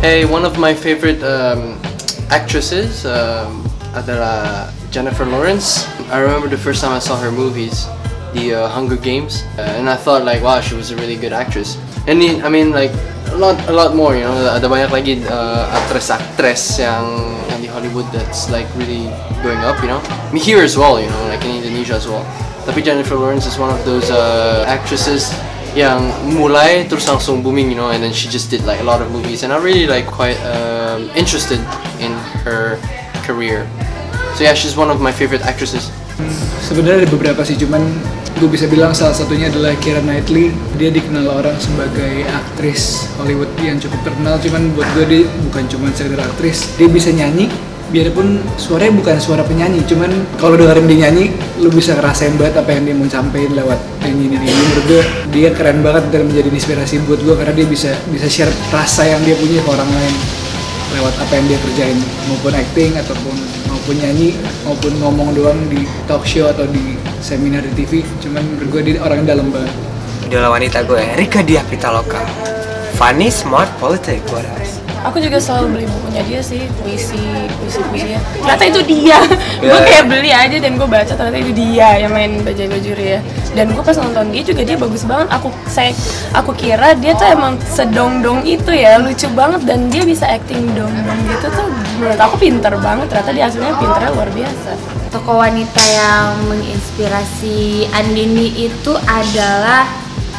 Hey, one of my favorite um, actresses um, Jennifer Lawrence. I remember the first time I saw her movies, the uh, Hunger Games, uh, and I thought like, wow, she was a really good actress. And the- I mean like a lot, a lot more. You know, ada banyak lagi uh, actress-actress yang yang Hollywood that's like really going up. You know, mean, here as well. You know, like in Indonesia as well. Tapi Jennifer Lawrence is one of those uh, actresses yang mulai terus langsung booming, you know, and then she just did like a lot of movies, and I'm really like quite um, interested in her career. So yeah, she's one of my favorite actresses. Sebenarnya ada beberapa sih, cuman gue bisa bilang salah satunya adalah Keira Knightley. Dia dikenal orang sebagai aktris Hollywood yang cukup terkenal, cuman buat gue dia bukan cuma sekedar aktris. Dia bisa nyanyi, biarpun suaranya bukan suara penyanyi, cuman kalau dengerin dia nyanyi, lu bisa ngerasain banget apa yang dia mau sampaikan lewat nyanyi ini. Menurut gue dia keren banget dan menjadi inspirasi buat gue karena dia bisa bisa share rasa yang dia punya ke orang lain lewat apa yang dia kerjain maupun acting ataupun maupun nyanyi maupun ngomong doang di talk show atau di seminar di TV cuman menurut gue dia orang dalam banget Idola wanita gue, Rika Diah Pitaloka. Funny, smart, politik, what else? Aku juga selalu beli bukunya dia sih, puisi, puisi puisinya. Ternyata itu dia. gue Ya. kayak beli aja dan gue baca ternyata itu dia yang main bajai bajuri ya. Dan gue pas nonton dia juga dia bagus banget. Aku saya aku kira dia tuh emang sedong-dong itu ya, lucu banget dan dia bisa acting dong-dong gitu tuh menurut aku pinter banget. Ternyata dia aslinya pinternya luar biasa. Tokoh wanita yang menginspirasi Andini itu adalah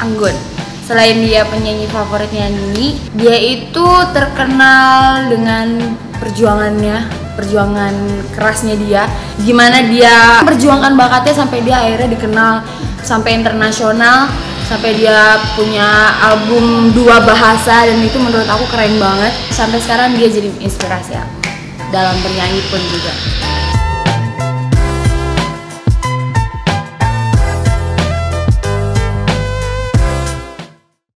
Anggun. Selain dia penyanyi favoritnya Andini, dia itu terkenal dengan perjuangannya, perjuangan kerasnya dia. Gimana dia perjuangkan bakatnya sampai dia akhirnya dikenal sampai internasional, sampai dia punya album dua bahasa dan itu menurut aku keren banget. Sampai sekarang dia jadi inspirasi aku dalam bernyanyi pun juga.